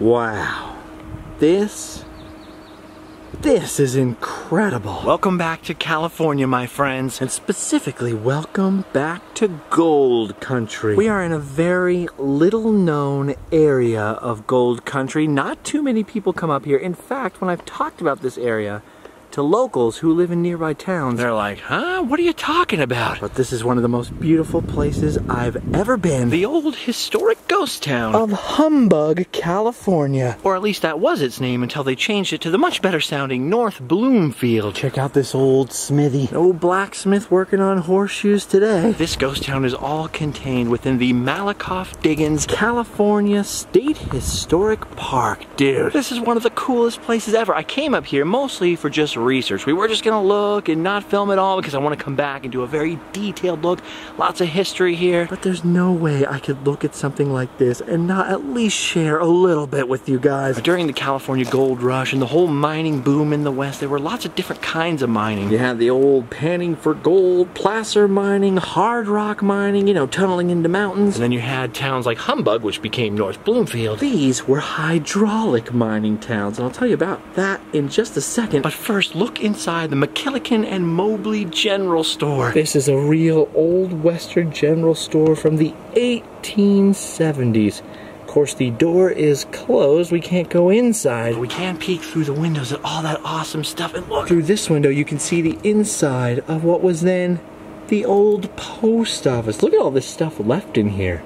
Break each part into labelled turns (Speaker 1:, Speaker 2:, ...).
Speaker 1: Wow. This, this is incredible.
Speaker 2: Welcome back to California, my friends.
Speaker 1: And specifically, welcome back to Gold Country. We are in a very little known area of Gold Country. Not too many people come up here. In fact, when I've talked about this area, to locals who live in nearby towns.
Speaker 2: They're like, huh? What are you talking about?
Speaker 1: But this is one of the most beautiful places I've ever been.
Speaker 2: The old historic ghost town
Speaker 1: of Humbug, California.
Speaker 2: Or at least that was its name until they changed it to the much better sounding North Bloomfield.
Speaker 1: Check out this old smithy. No blacksmith working on horseshoes today.
Speaker 2: This ghost town is all contained within the Malakoff Diggins
Speaker 1: California State Historic Park. Dude,
Speaker 2: this is one of the coolest places ever. I came up here mostly for just research. We were just gonna look and not film it all because I want to come back and do a very detailed look. Lots of history here.
Speaker 1: But there's no way I could look at something like this and not at least share a little bit with you guys.
Speaker 2: During the California gold rush and the whole mining boom in the West, there were lots of different kinds of mining.
Speaker 1: You had the old panning for gold, placer mining, hard rock mining, you know, tunneling into mountains.
Speaker 2: And then you had towns like Humbug, which became North Bloomfield.
Speaker 1: These were hydraulic mining towns, and I'll tell you about that in just a second.
Speaker 2: But first, first look inside the McKillican and Mobley General Store.
Speaker 1: This is a real old Western general store from the 1870s. Of course, the door is closed. We can't go inside.
Speaker 2: But we can peek through the windows at all that awesome stuff. And look!
Speaker 1: Through this window, you can see the inside of what was then the old post office. Look at all this stuff left in here.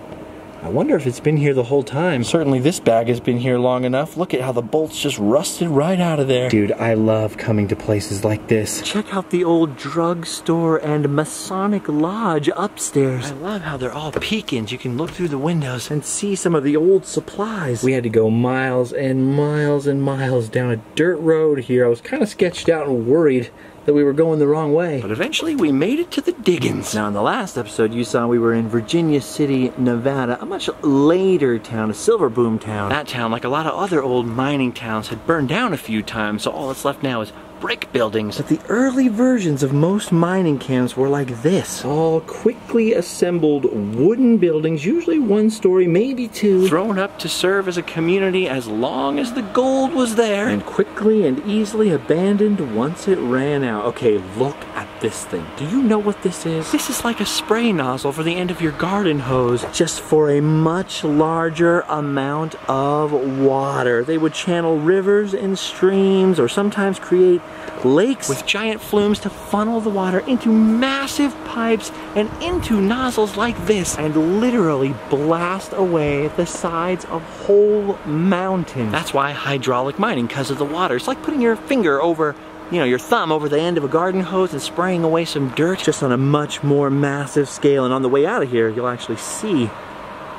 Speaker 1: I wonder if it's been here the whole time.
Speaker 2: Certainly this bag has been here long enough. Look at how the bolts just rusted right out of there.
Speaker 1: Dude, I love coming to places like this. Check out the old drugstore and Masonic Lodge upstairs.
Speaker 2: I love how they're all peekins. You can look through the windows
Speaker 1: and see some of the old supplies. We had to go miles and miles and miles down a dirt road here. I was kind of sketched out and worried that we were going the wrong way.
Speaker 2: But eventually we made it to the diggings.
Speaker 1: Now in the last episode you saw we were in Virginia City, Nevada, a much later town, a silver boom town.
Speaker 2: That town, like a lot of other old mining towns, had burned down a few times, so all that's left now is brick buildings.
Speaker 1: But the early versions of most mining camps were like this. All quickly assembled wooden buildings, usually one story, maybe two.
Speaker 2: Thrown up to serve as a community as long as the gold was there.
Speaker 1: And quickly and easily abandoned once it ran out. Okay, look at this thing. Do you know what this is?
Speaker 2: This is like a spray nozzle for the end of your garden hose.
Speaker 1: Just for a much larger amount of water. They would channel rivers and streams or sometimes create lakes
Speaker 2: with giant flumes to funnel the water into massive pipes and into nozzles like this
Speaker 1: and literally blast away the sides of whole mountains.
Speaker 2: That's why hydraulic mining, because of the water. It's like putting your finger over you know, your thumb over the end of a garden hose and spraying away some dirt.
Speaker 1: Just on a much more massive scale. And on the way out of here, you'll actually see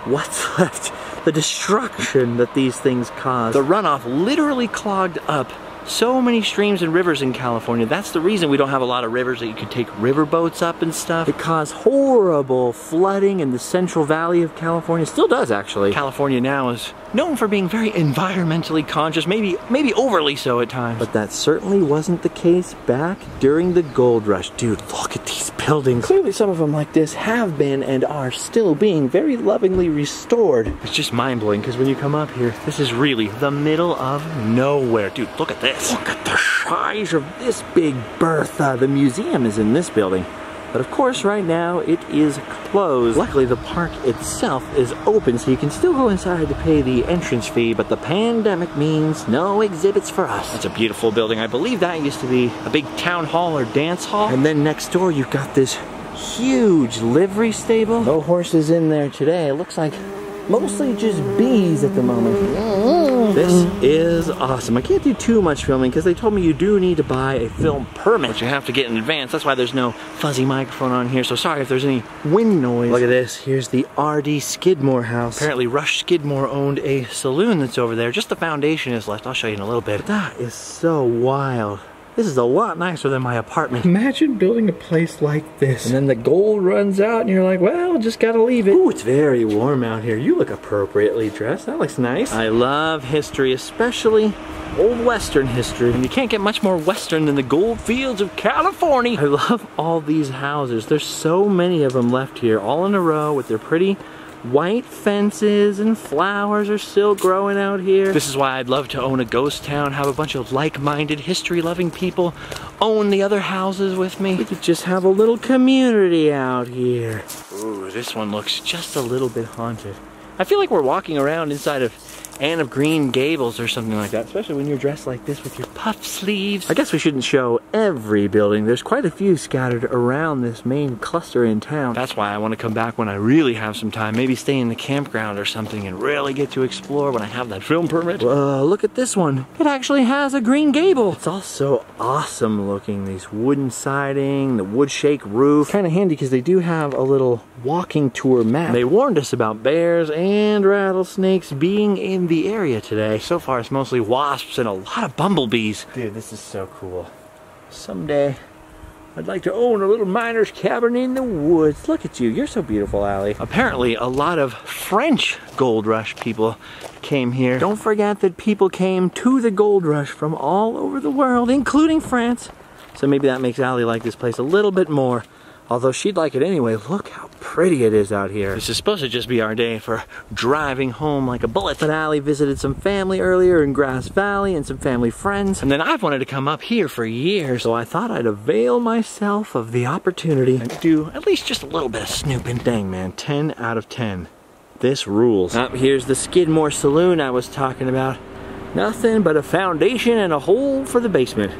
Speaker 1: what's left. The destruction that these things cause.
Speaker 2: The runoff literally clogged up so many streams and rivers in California. That's the reason we don't have a lot of rivers that you could take river boats up and stuff.
Speaker 1: It caused horrible flooding in the Central Valley of California. Still does, actually.
Speaker 2: California now is known for being very environmentally conscious, maybe maybe overly so at times.
Speaker 1: But that certainly wasn't the case back during the gold rush. Dude, look at these buildings. Clearly some of them like this have been and are still being very lovingly restored.
Speaker 2: It's just mind-blowing because when you come up here, this is really the middle of nowhere. Dude, look at this.
Speaker 1: Look at the size of this big Bertha. Uh, the museum is in this building. But of course, right now, it is closed. Luckily, the park itself is open, so you can still go inside to pay the entrance fee, but the pandemic means no exhibits for us.
Speaker 2: It's a beautiful building. I believe that used to be a big town hall or dance hall.
Speaker 1: And then next door, you've got this huge livery stable. No horses in there today. It looks like mostly just bees at the moment. Mm-hmm. This is awesome. I can't do too much filming because they told me you do need to buy a film permit.
Speaker 2: But you have to get in advance. That's why there's no fuzzy microphone on here. So sorry if there's any wind noise.
Speaker 1: Look at this. Here's the R.D. Skidmore house.
Speaker 2: Apparently Rush Skidmore owned a saloon that's over there. Just the foundation is left. I'll show you in a little bit.
Speaker 1: But that is so wild. This is a lot nicer than my apartment.
Speaker 2: Imagine building a place like this.
Speaker 1: And then the gold runs out and you're like, well, just gotta leave it.
Speaker 2: Ooh, it's very warm out here. You look appropriately dressed. That looks nice.
Speaker 1: I love history, especially old western history.
Speaker 2: And you can't get much more western than the gold fields of California.
Speaker 1: I love all these houses. There's so many of them left here, all in a row with their pretty white fences and flowers are still growing out here.
Speaker 2: This is why I'd love to own a ghost town, have a bunch of like-minded, history-loving people own the other houses with me.
Speaker 1: We could just have a little community out here.
Speaker 2: Ooh, this one looks just a little bit haunted. I feel like we're walking around inside of Anne of Green Gables or something like that, especially when you're dressed like this with your puff sleeves.
Speaker 1: I guess we shouldn't show every building. There's quite a few scattered around this main cluster in town.
Speaker 2: That's why I want to come back when I really have some time. Maybe stay in the campground or something and really get to explore when I have that film permit.
Speaker 1: Uh, look at this one. It actually has a green gable. It's also awesome looking. These wooden siding, the wood shake roof. Kind of handy because they do have a little walking tour map. They warned us about bears and rattlesnakes being in in the area today.
Speaker 2: So far it's mostly wasps and a lot of bumblebees.
Speaker 1: Dude, this is so cool. Someday, I'd like to own a little miner's cabin in the woods. Look at you, you're so beautiful, Allie.
Speaker 2: Apparently, a lot of French gold rush people came here.
Speaker 1: Don't forget that people came to the gold rush from all over the world, including France. So maybe that makes Allie like this place a little bit more. Although she'd like it anyway. Look how pretty it is out here.
Speaker 2: This is supposed to just be our day for driving home like a bullet.
Speaker 1: But Allie visited some family earlier in Grass Valley and some family friends.
Speaker 2: And then I've wanted to come up here for years.
Speaker 1: So I thought I'd avail myself of the opportunity
Speaker 2: and do at least just a little bit of snooping.
Speaker 1: Dang man, 10 out of 10. This rules. Up here's the Skidmore Saloon I was talking about. Nothing but a foundation and a hole for the basement.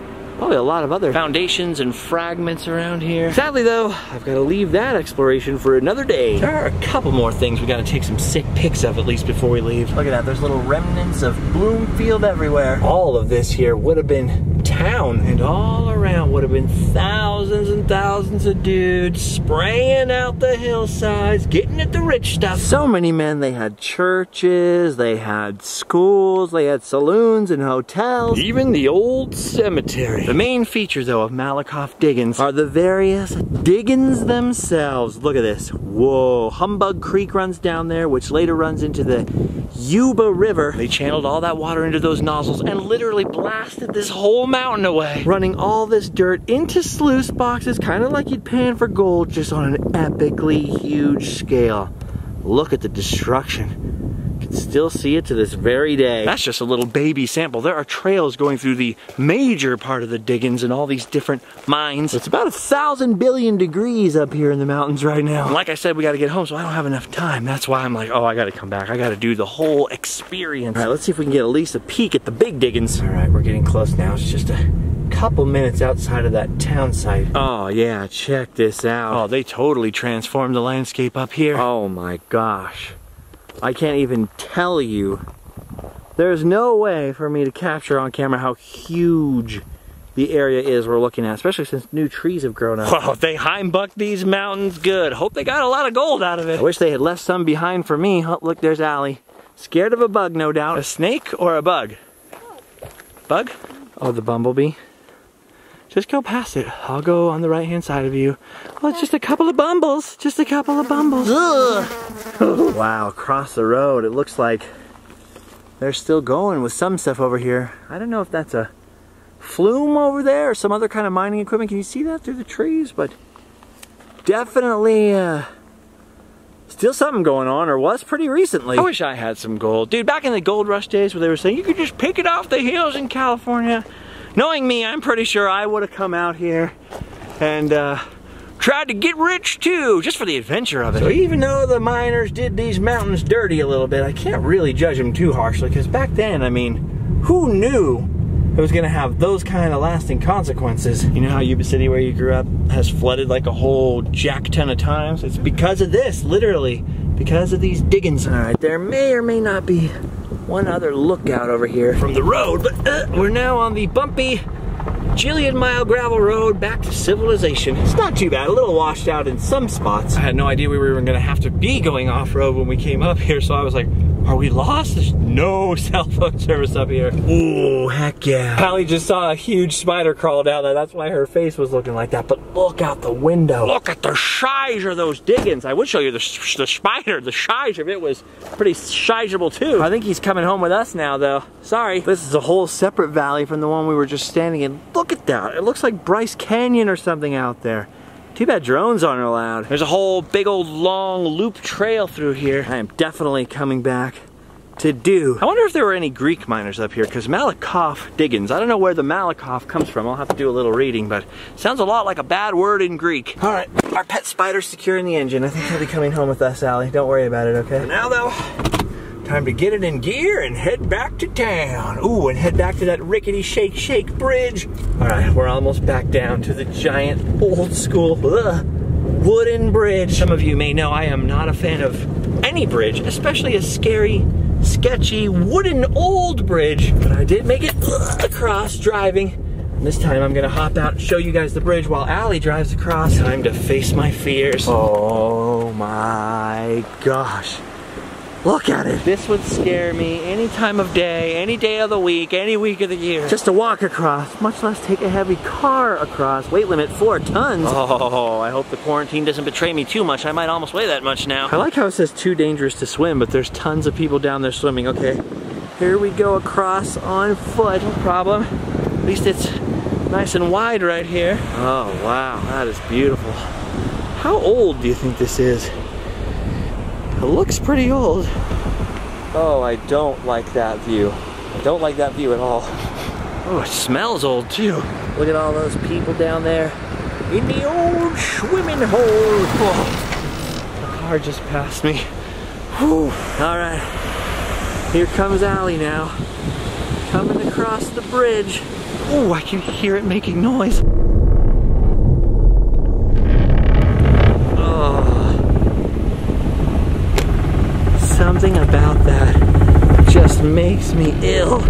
Speaker 1: Probably a lot of other foundations and fragments around here. Sadly though, I've got to leave that exploration for another day.
Speaker 2: There are a couple more things we got to take some sick pics of at least before we leave.
Speaker 1: Look at that, there's little remnants of Bloomfield everywhere. All of this here would have been town and all around would have been thousands and thousands of dudes spraying out the hillsides, getting at the rich stuff. So many men, they had churches, they had schools, they had saloons and hotels.
Speaker 2: Even the old cemetery.
Speaker 1: The main feature though of Malakoff Diggins are the various diggings themselves. Look at this, whoa. Humbug Creek runs down there, which later runs into the Yuba River.
Speaker 2: They channeled all that water into those nozzles and literally blasted this whole mountain away.
Speaker 1: Running all this dirt into sluice boxes, kind of like you'd pan for gold, just on an epically huge scale. Look at the destruction still see it to this very day.
Speaker 2: That's just a little baby sample. There are trails going through the major part of the diggings and all these different mines.
Speaker 1: It's about a thousand billion degrees up here in the mountains right now.
Speaker 2: And like I said, we gotta get home, so I don't have enough time. That's why I'm like, oh, I gotta come back. I gotta do the whole experience.
Speaker 1: All right, let's see if we can get at least a peek at the big diggings. All right, we're getting close now. It's just a couple minutes outside of that town site. Oh yeah, check this out.
Speaker 2: Oh, they totally transformed the landscape up here.
Speaker 1: Oh my gosh. I can't even tell you. There's no way for me to capture on camera how huge the area is we're looking at, especially since new trees have grown up.
Speaker 2: Wow, they bucked these mountains good. Hope they got a lot of gold out of it.
Speaker 1: I wish they had left some behind for me. Oh, look, there's Allie. Scared of a bug, no doubt.
Speaker 2: A snake or a bug? Bug?
Speaker 1: Oh, the bumblebee. Just go past it. I'll go on the right hand side of you. Well, it's just a couple of bumbles. Just a couple of bumbles. wow, across the road, it looks like they're still going with some stuff over here. I don't know if that's a flume over there or some other kind of mining equipment. Can you see that through the trees? But definitely uh, still something going on or was pretty recently.
Speaker 2: I wish I had some gold. Dude, back in the gold rush days where they were saying you could just pick it off the hills in California. Knowing me, I'm pretty sure I would have come out here and uh, tried to get rich too, just for the adventure of it.
Speaker 1: So even though the miners did these mountains dirty a little bit, I can't really judge them too harshly because back then, I mean, who knew it was gonna have those kind of lasting consequences? You know how Yuba City, where you grew up, has flooded like a whole jack ton of times? It's because of this, literally, because of these diggings. All right, there may or may not be one other lookout over here from the road, but uh, we're now on the bumpy Jillian Mile gravel road back to civilization. It's not too bad, a little washed out in some spots.
Speaker 2: I had no idea we were even gonna have to be going off-road when we came up here, so I was like, are we lost? There's no cell phone service up here.
Speaker 1: Ooh, heck yeah.
Speaker 2: Allie just saw a huge spider crawl down there. That's why her face was looking like that. But
Speaker 1: look out the window.
Speaker 2: Look at the size of those diggings. I would show you the, the spider. The size of it was pretty sizable too.
Speaker 1: I think he's coming home with us now though. Sorry. This is a whole separate valley from the one we were just standing in. Look at that. It looks like Bryce Canyon or something out there. Too bad drones aren't allowed. There's a whole big old long loop trail through here. I am definitely coming back to do. I wonder if there were any Greek miners up here, because Malakoff Diggins, I don't know where the Malakoff comes from. I'll have to do a little reading, but sounds a lot like a bad word in Greek. All right, our pet spider's secure in the engine. I think he'll be coming home with us, Allie. Don't worry about it, okay? For now, though, time to get it in gear and head back to town. Ooh, and head back to that rickety shake shake bridge. All right, we're almost back down to the giant old school ugh, wooden bridge. Some of you may know I am not a fan of any bridge, especially a scary sketchy wooden old bridge, but I did make it across driving. This time I'm gonna hop out and show you guys the bridge while Allie drives across. Time to face my fears. Oh my gosh. Look at it. This would scare me any time of day, any day of the week, any week of the year. Just to walk across, much less take a heavy car across. Weight limit four tons. Oh, I hope the quarantine doesn't betray me too much. I might almost weigh that much now. I like how it says too dangerous to swim, but there's tons of people down there swimming. Okay, here we go across on foot. No problem. At least it's nice and wide right here. Oh, wow, that is beautiful. How old do you think this is? It looks pretty old. Oh, I don't like that view. I don't like that view at all. Oh, it smells old too. Look at all those people down there in the old swimming hole. Oh, the car just passed me. Whew. All right, here comes Allie now. Coming across the bridge. Oh, I can hear it making noise. Something about that just makes me ill.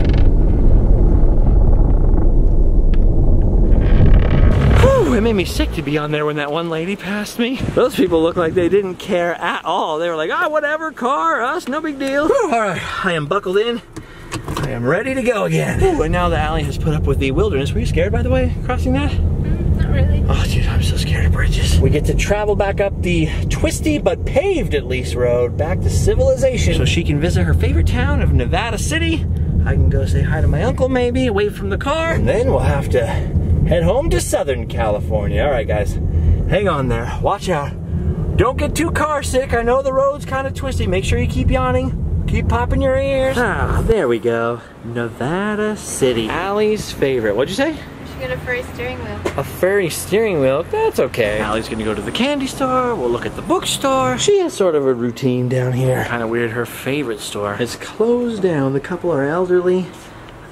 Speaker 1: Whew, it made me sick to be on there when that one lady passed me. Those people look like they didn't care at all. They were like, ah, whatever, car, us, no big deal. Whew, all right, I am buckled in. I am ready to go again. Whew, and now that Allie has put up with the wilderness, were you scared, by the way, crossing that?
Speaker 3: Not really.
Speaker 1: Oh, dude, I'm We get to travel back up the twisty but paved at least road back to civilization so she can visit her favorite town of Nevada City. I can go say hi to my uncle maybe, away from the car, and then we'll have to head home to Southern California. All right, guys, hang on there. Watch out. Don't get too car sick. I know the road's kind of twisty. Make sure you keep yawning. Keep popping your ears. Ah, there we go. Nevada City. Allie's favorite. What'd you say?
Speaker 3: Get a furry steering wheel.
Speaker 1: A furry steering wheel? That's okay. Allie's gonna go to the candy store, we'll look at the bookstore. She has sort of a routine down here. Kinda weird, her favorite store is closed down. The couple are elderly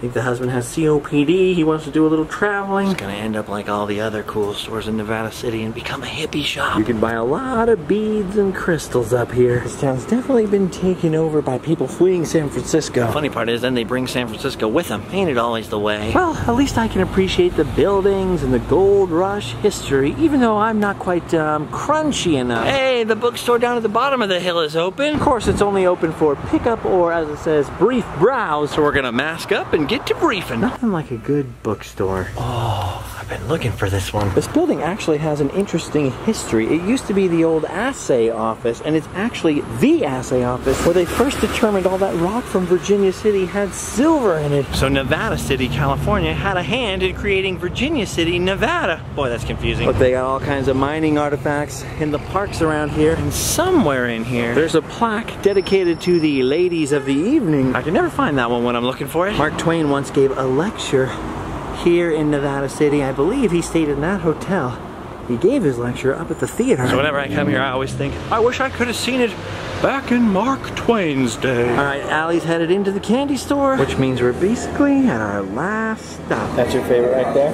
Speaker 1: think the husband has COPD. He wants to do a little traveling. It's gonna end up like all the other cool stores in Nevada City and become a hippie shop. You can buy a lot of beads and crystals up here. This town's definitely been taken over by people fleeing San Francisco. The funny part is then they bring San Francisco with them. Ain't it always the way? Well, at least I can appreciate the buildings and the gold rush history, even though I'm not quite um, crunchy enough. Hey, the bookstore down at the bottom of the hill is open. Of course, it's only open for pickup or, as it says, brief browse. So we're gonna mask up and get to briefing. Nothing like a good bookstore. Oh, I've been looking for this one. This building actually has an interesting history. It used to be the old assay office, and it's actually the assay office where they first determined all that rock from Virginia City had silver in it. So Nevada City, California had a hand in creating Virginia City, Nevada. Boy, that's confusing. But they got all kinds of mining artifacts in the parks around here, and somewhere in here, there's a plaque dedicated to the ladies of the evening. I can never find that one when I'm looking for it. Mark Twain once gave a lecture here in Nevada City. I believe he stayed in that hotel. He gave his lecture up at the theater. So whenever I come here, I always think, I wish I could have seen it back in Mark Twain's day. All right, Allie's headed into the candy store, which means we're basically at our last stop. That's your favorite right there?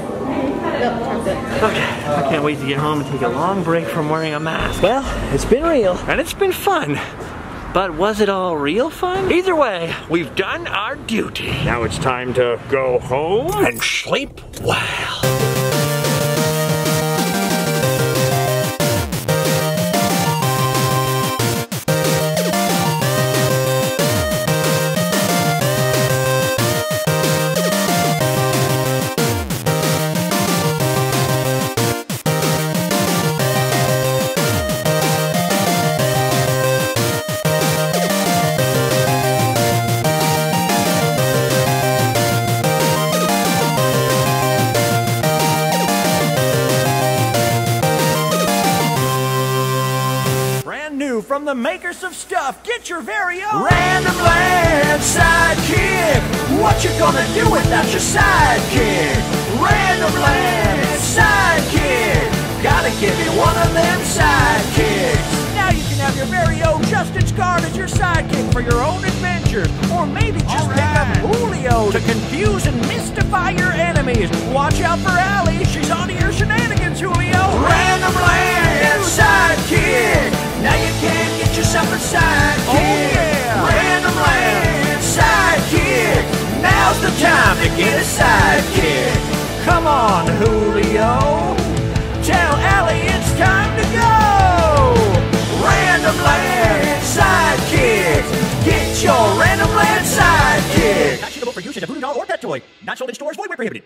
Speaker 1: Okay, I can't wait to get home and take a long break from wearing a mask. Well, it's been real, and it's been fun. But was it all real fun? Either way, we've done our duty. Now it's time to go home and sleep well.
Speaker 2: The makers of stuff. Get your very own
Speaker 1: Randomland Sidekick. What you gonna do without your sidekick? Randomland Sidekick. Gotta give you one of them sidekicks.
Speaker 2: Now you can have your very own Justin Scarred as your sidekick for your own adventures. Or maybe just pick up Julio to confuse and mystify your enemies. Watch out for Allie. She's on to your shenanigans, Julio.
Speaker 1: Randomland Sidekick. Now you can't get yourself a sidekick.
Speaker 2: Oh, yeah.
Speaker 1: Randomland Sidekick. Now's the time to get a sidekick.
Speaker 2: Come on, Julio. Tell Allie it's time to go.
Speaker 1: Randomland Sidekick. Get your Randomland Sidekick.
Speaker 2: Not suitable for use as a voodoo doll or pet toy. Not sold in stores. Void where prohibited.